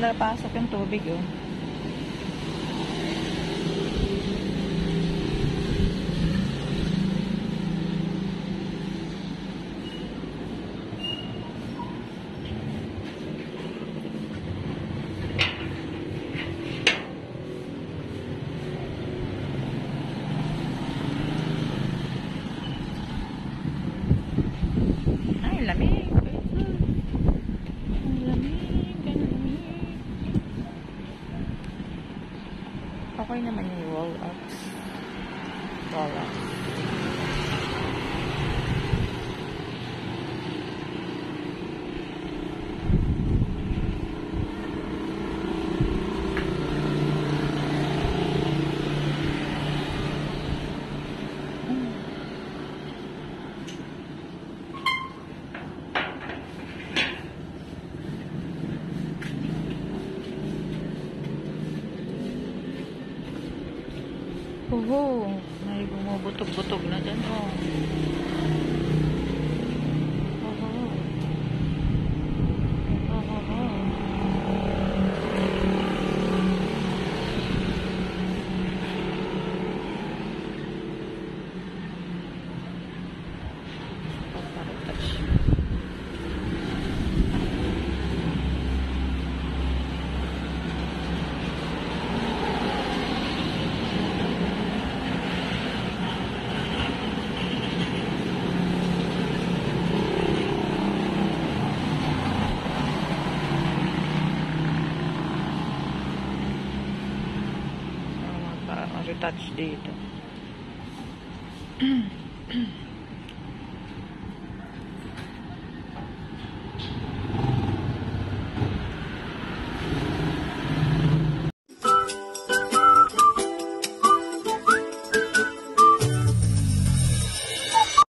napasok yung tubig oh. Okay naman yung roll ups. Oho, may bumubutog-butog na dyan, oh. proprietà desdita.